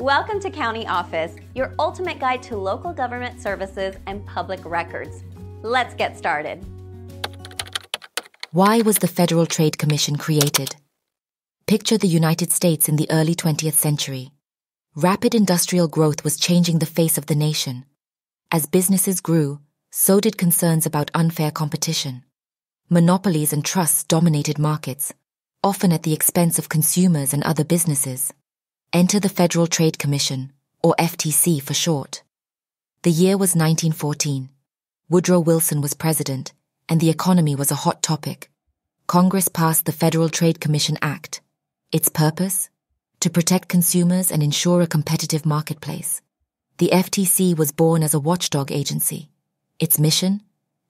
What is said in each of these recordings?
Welcome to County Office, your ultimate guide to local government services and public records. Let's get started. Why was the Federal Trade Commission created? Picture the United States in the early 20th century. Rapid industrial growth was changing the face of the nation. As businesses grew, so did concerns about unfair competition. Monopolies and trusts dominated markets, often at the expense of consumers and other businesses. Enter the Federal Trade Commission, or FTC for short. The year was 1914. Woodrow Wilson was president, and the economy was a hot topic. Congress passed the Federal Trade Commission Act. Its purpose? To protect consumers and ensure a competitive marketplace. The FTC was born as a watchdog agency. Its mission?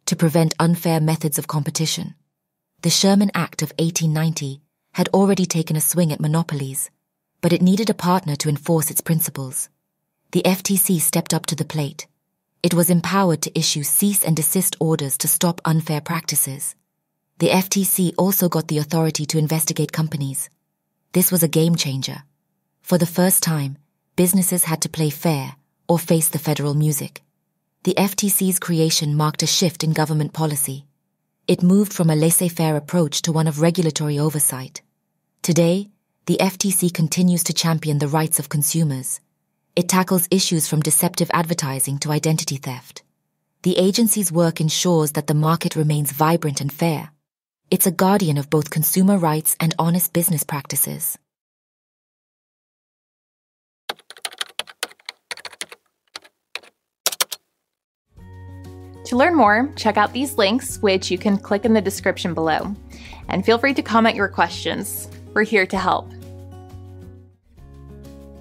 To prevent unfair methods of competition. The Sherman Act of 1890 had already taken a swing at monopolies, but it needed a partner to enforce its principles. The FTC stepped up to the plate. It was empowered to issue cease and desist orders to stop unfair practices. The FTC also got the authority to investigate companies. This was a game changer. For the first time, businesses had to play fair or face the federal music. The FTC's creation marked a shift in government policy. It moved from a laissez-faire approach to one of regulatory oversight. Today, the FTC continues to champion the rights of consumers. It tackles issues from deceptive advertising to identity theft. The agency's work ensures that the market remains vibrant and fair. It's a guardian of both consumer rights and honest business practices. To learn more, check out these links, which you can click in the description below. And feel free to comment your questions. We're here to help.